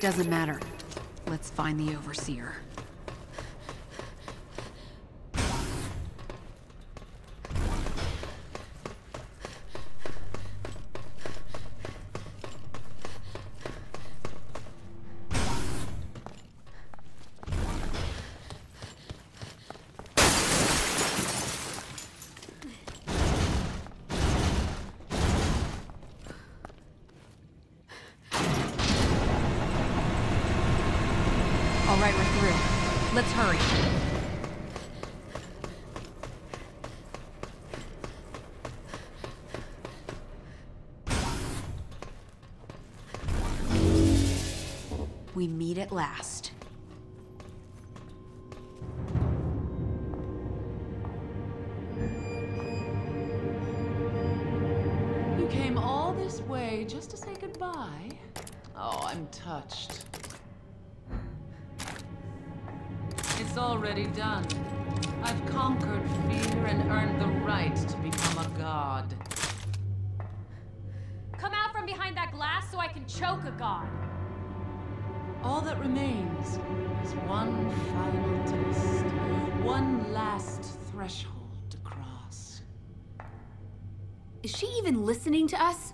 Doesn't matter. Let's find the Overseer. We meet at last. You came all this way just to say goodbye? Oh, I'm touched. It's already done. I've conquered fear and earned the right to become a god. Come out from behind that glass so I can choke a god. All that remains is one final test. One last threshold to cross. Is she even listening to us?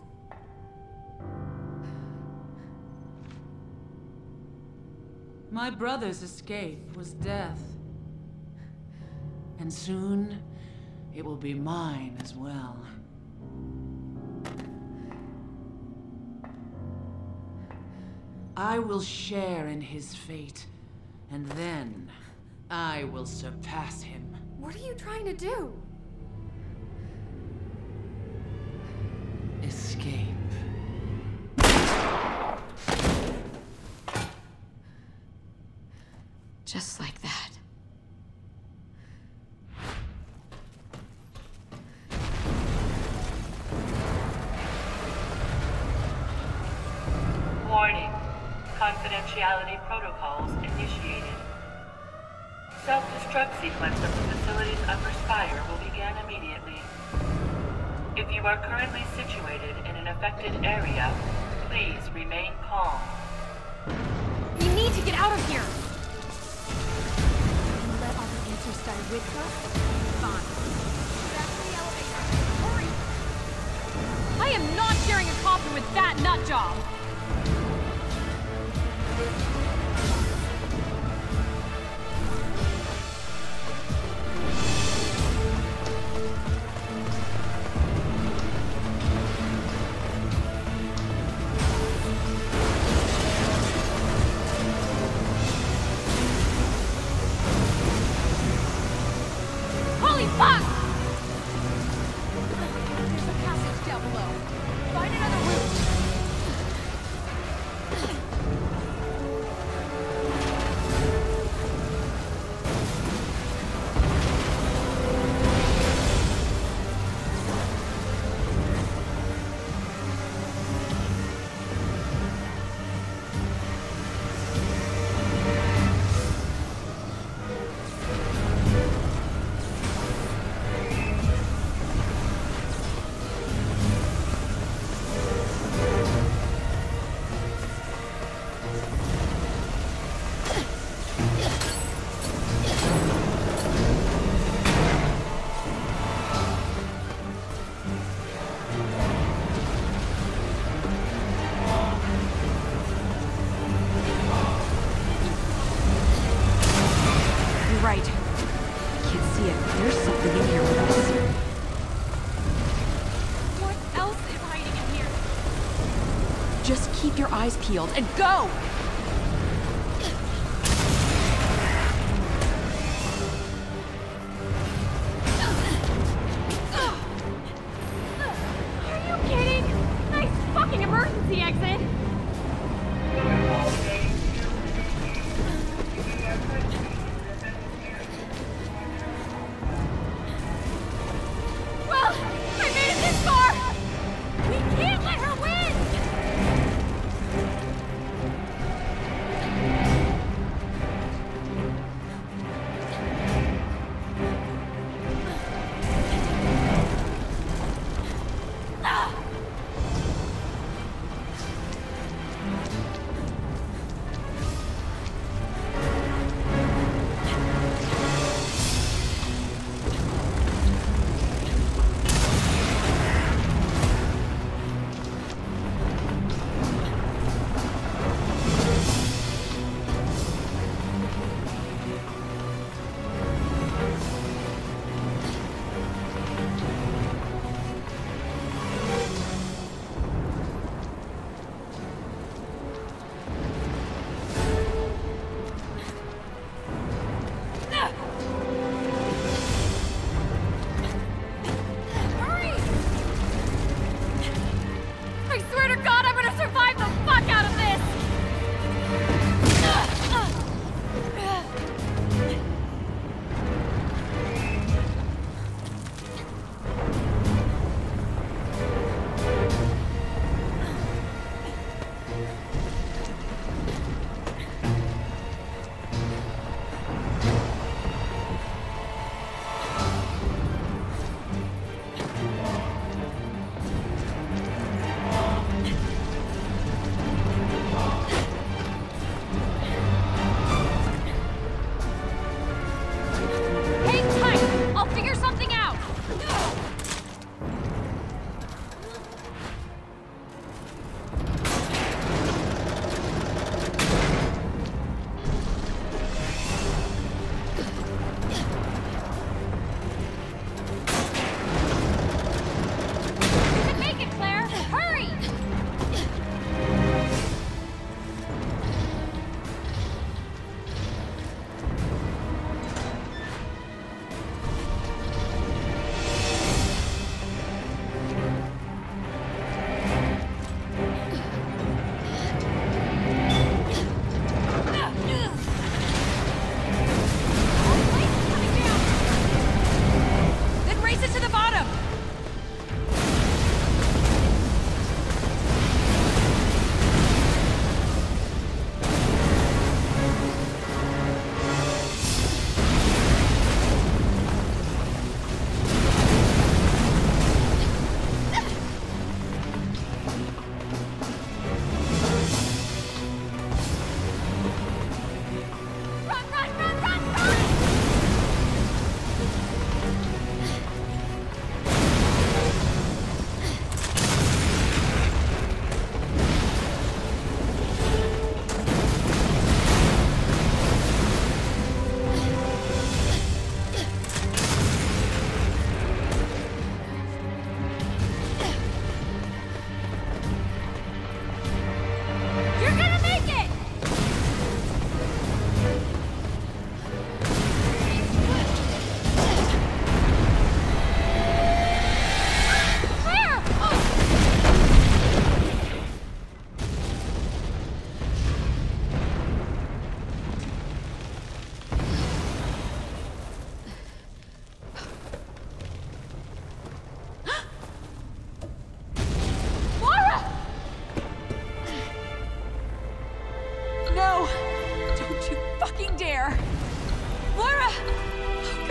My brother's escape was death. And soon, it will be mine as well. I will share in his fate, and then I will surpass him. What are you trying to do? Escape. Just like that. Confidentiality protocols initiated. Self-destruct sequence of the facility's upper spire will begin immediately. If you are currently situated in an affected area, please remain calm. We need to get out of here! You let all the answers die with us? Fine. Hurry! I am not sharing a coffin with that nut job! Holy eyes peeled and go!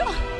No!